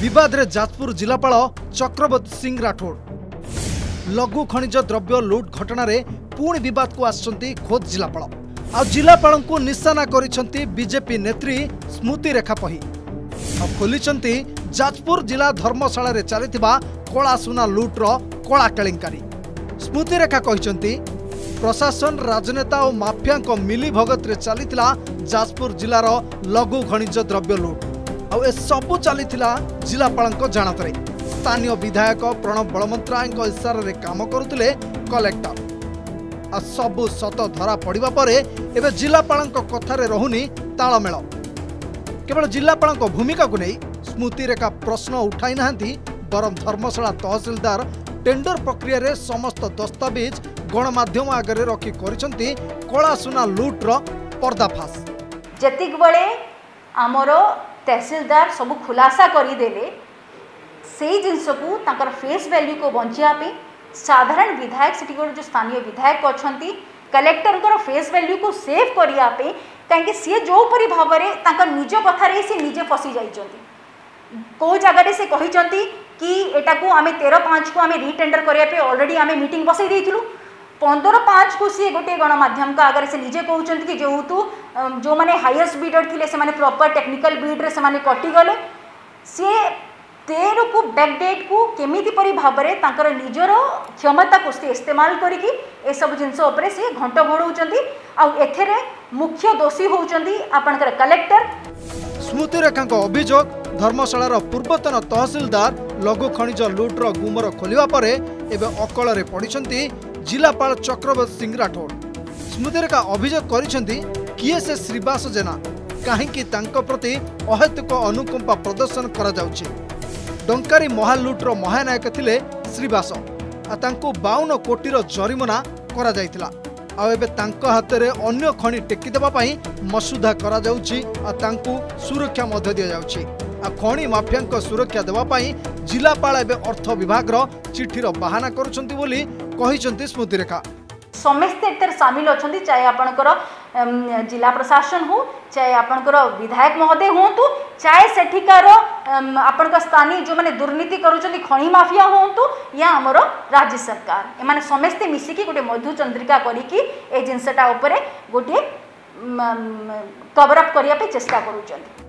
ବିବାଦରେ ଯାଜପୁର ଜିଲ୍ଲାପାଳ ଚକ୍ରବର୍ତ୍ତୀ ସିଂ ରାଠୋଡ ଲଘୁ ଖଣିଜ ଦ୍ରବ୍ୟ ଲୁଟ୍ ଘଟଣାରେ ପୁଣି ବିବାଦକୁ ଆସିଛନ୍ତି ଖୋଦ୍ ଜିଲ୍ଲାପାଳ ଆଉ ଜିଲ୍ଲାପାଳଙ୍କୁ ନିଶାନା କରିଛନ୍ତି ବିଜେପି ନେତ୍ରୀ ସ୍ମୃତି ରେଖା ପହି ଆଉ ଖୋଲିଛନ୍ତି ଯାଜପୁର ଜିଲ୍ଲା ଧର୍ମଶାଳାରେ ଚାଲିଥିବା କଳା ସୁନା ଲୁଟ୍ର କଳା କେଳେଙ୍କାରୀ ସ୍ମୃତି ରେଖା କହିଛନ୍ତି ପ୍ରଶାସନ ରାଜନେତା ଓ ମାଫିଆଙ୍କ ମିଲିଭଗତରେ ଚାଲିଥିଲା ଯାଜପୁର ଜିଲ୍ଲାର ଲଘୁ ଖଣିଜ ଦ୍ରବ୍ୟ ଲୁଟ୍ ଆଉ ଏସବୁ ଚାଲିଥିଲା ଜିଲ୍ଲାପାଳଙ୍କ ଜାଣତରେ ସ୍ଥାନୀୟ ବିଧାୟକ ପ୍ରଣବ ବଳବନ୍ତରାୟଙ୍କ ଇସାରାରେ କାମ କରୁଥିଲେ କଲେକ୍ଟର ଆଉ ସବୁ ସତ ଧରା ପଡ଼ିବା ପରେ ଏବେ ଜିଲ୍ଲାପାଳଙ୍କ କଥାରେ ରହୁନି ତାଳମେଳ କେବଳ ଜିଲ୍ଲାପାଳଙ୍କ ଭୂମିକାକୁ ନେଇ ସ୍ମୃତିରେଖା ପ୍ରଶ୍ନ ଉଠାଇ ନାହାନ୍ତି ବରଂ ଧର୍ମଶାଳା ତହସିଲଦାର ଟେଣ୍ଡର ପ୍ରକ୍ରିୟାରେ ସମସ୍ତ ଦସ୍ତାବିଜ ଗଣମାଧ୍ୟମ ଆଗରେ ରଖି କରିଛନ୍ତି କଳା ସୁନା ଲୁଟ୍ର ପର୍ଦ୍ଦାଫାସ ଯେତିକି तहसिलदार सब खुलासा करदे से जिनस को फेस भैल्यू को बचाप साधारण विधायक से जो स्थानीय विधायक अच्छा कलेक्टर फेस भैल्यू को सेव करने कहीं सी जो भाव में निज कथार ही सी निजे फसी जाइंट कौ जगार से कहते कि यटा आम तेरह पाँच को आम रिटेडर करने अलरेडी आम मीटिंग बसई देूँ पंदर पाँच को सी गोटे गणमाध्यम का आगे से निजे कहते कि जेहेतु जो मैंने हाइएस्ट बिडर थे से प्रपर टेक्निकाल बिड्रे से कटिगले सी तेर को बैकडेट को केमीपर भाव में तर निजर क्षमता को सी इस्तेमाल करके ଏସବୁ ଜିନିଷ ଉପରେ ସେ ଘଣ୍ଟ ଘୋଡ଼ଉଛନ୍ତି ଆଉ ଏଥିରେ ମୁଖ୍ୟ ଦୋଷୀ ହେଉଛନ୍ତି ଆପଣଙ୍କର କଲେକ୍ଟର ସ୍ମୃତି ରେଖାଙ୍କ ଅଭିଯୋଗ ଧର୍ମଶାଳାର ପୂର୍ବତନ ତହସିଲଦାର ଲଘୁ ଖଣିଜ ଲୁଟ୍ର ଗୁମର ଖୋଲିବା ପରେ ଏବେ ଅକଳରେ ପଡ଼ିଛନ୍ତି ଜିଲ୍ଲାପାଳ ଚକ୍ରବର୍ତ୍ତୀ ସିଂ ରାଠୋର ସ୍ମୃତିରେଖା ଅଭିଯୋଗ କରିଛନ୍ତି କିଏ ସେ ଶ୍ରୀବାସ ଜେନା କାହିଁକି ତାଙ୍କ ପ୍ରତି ଅହେତୁକ ଅନୁକମ୍ପା ପ୍ରଦର୍ଶନ କରାଯାଉଛି ଡଙ୍କାରୀ ମହାଲୁଟ୍ର ମହାନାୟକ ଥିଲେ ଶ୍ରୀବାସ ଆଉ ତାଙ୍କୁ ବାଉନ କୋଟିର ଜରିମାନା କରାଯାଇଥିଲା ଆଉ ଏବେ ତାଙ୍କ ହାତରେ ଅନ୍ୟ ଖଣି ଟେକିଦେବା ପାଇଁ ମସୁଧା କରାଯାଉଛି ଆଉ ତାଙ୍କୁ ସୁରକ୍ଷା ମଧ୍ୟ ଦିଆଯାଉଛି खी माफिया सुरक्षा देवाई जिलापा एवं अर्थ विभाग चिठीर बाहाना कर स्मृतिरेखा समस्ते सामिल अच्छा चाहे आप जिला प्रशासन हो चाहे आप विधायक महोदय हूँ चाहे सेठिकार स्थानीय जो मैंने दुर्नीति करफिया हूँ या आम राज्य सरकार एम समस्ते मिसिकी गोटे मधुचंद्रिका कर जिनसटा गोटे कवरअप करने चेस्टा करुँचना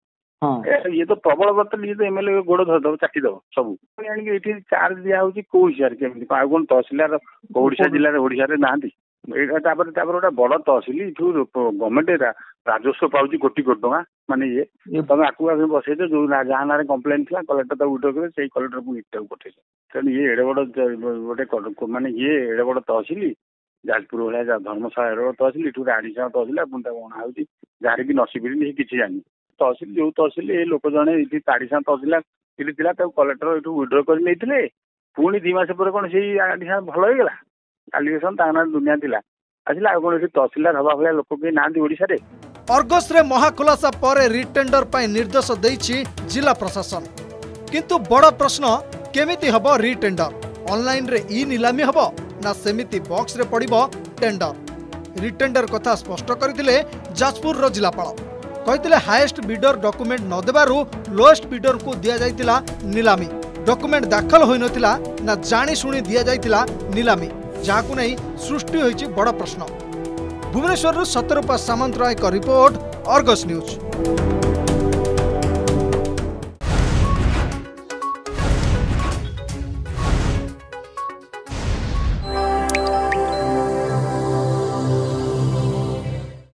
ଇଏ ତ ପ୍ରବଳ ବର୍ତ୍ତମାନ ଇଏ ତ ଏମଏଲଏ ଗୋଡ ଧରିଦବ ଚାଟିଦବ ସବୁ ଆଣିକି ଏଠି ଚାର୍ଜ ଦିଆହଉଛି କୋଉ ହିସାବରେ କେମିତି ଆଉ କଣ ତହସିଲଦାର ଓଡ଼ିଶା ଜିଲ୍ଲାରେ ଓଡ଼ିଶାରେ ନାହାନ୍ତି ଏଇଟା ତାପରେ ତାପରେ ଗୋଟେ ବଡ ତହସିଲ ଏଠୁ ଗଭର୍ଣ୍ଣମେଣ୍ଟ ରାଜସ୍ୱ ପାଉଛି କୋଟି କୋଟି ଟଙ୍କା ମାନେ ଇଏ ତମେ ଆକୁ ଆଗକୁ ବସେଇଛ ଯୋଉ ଯାହା ନାଁରେ କମ୍ପ୍ଲେନ୍ ଥିଲା କଲେକ୍ଟର ତାକୁ ଉଇଡ୍ର କଲେ ସେଇ କଲେକ୍ଟର ପୁଣି ଇଟାକୁ ପଠେଇଲେ ତେଣୁ ଇଏ ଏଡ଼େ ବଡ଼ ଗୋଟେ ମାନେ ଇଏ ଏଡ଼େ ବଡ଼ ତହସିଲ ଯାଜପୁର ଭଳିଆ ଧର୍ମଶାଳା ଏଡ଼େ ବଡ଼ ତହସିଲ ଏଠୁ ରାଣୀ ଆଡ଼ିଶାଳ ତହସିଲ ପୁଣି ତାକୁ ଅଣା ହଉଛି ଯାହାର କି ନସିବିରି କିଛି ଜାଣିନି ତହସିଲ ଯୋଉ ତହସିଲ ଏ ଲୋକ ଜଣେ ଏଠି ଆଡିସନାଲ ତହସିଲଦାର ଏଠି ଥିଲା ତାକୁ କଲେକ୍ଟର ଏଠୁ ୱିଡ୍ର କରି ନେଇଥିଲେ ପୁଣି ଦୁଇ ମାସ ପରେ କ'ଣ ସେଇ ଆଡିସନାଲ ଭଲ ହେଇଗଲା ଆଲିଗେସନ ତାଙ୍କ ନାଁ ଦୁନିଆ ଥିଲା ଆସିଲେ ଆଉ କ'ଣ ଏଠି ତହସିଲଦାର ହେବା ଭଳିଆ ଲୋକ କେହି ନାହାନ୍ତି ଓଡ଼ିଶାରେ ଅର୍ଗସରେ ମହାଖୁଲାସା ପରେ ରିଟେଣ୍ଡର ପାଇଁ ନିର୍ଦ୍ଦେଶ ଦେଇଛି ଜିଲ୍ଲା ପ୍ରଶାସନ କିନ୍ତୁ ବଡ଼ ପ୍ରଶ୍ନ କେମିତି ହେବ ରିଟେଣ୍ଡର ଅନଲାଇନ୍ରେ ଇ ନିଲାମି ହେବ ନା ସେମିତି ବକ୍ସରେ ପଡ଼ିବ ଟେଣ୍ଡର ରିଟେଣ୍ଡର କଥା ସ୍ପଷ୍ଟ କରିଥିଲେ ଯାଜପୁରର ଜିଲ୍ଲାପାଳ ले हाएस् विडर डुमेन्ट नदेबु लोएस्ट बिडर को विडरको दिइला नामी डकुमेन्ट दाखल ना हुन जाँशु दिला नी जहाँको नै सृष्टि हुन्छ बड प्रश्न Bhubaneswar भुवनेश्वरु Satyarupa Samanta report Argus news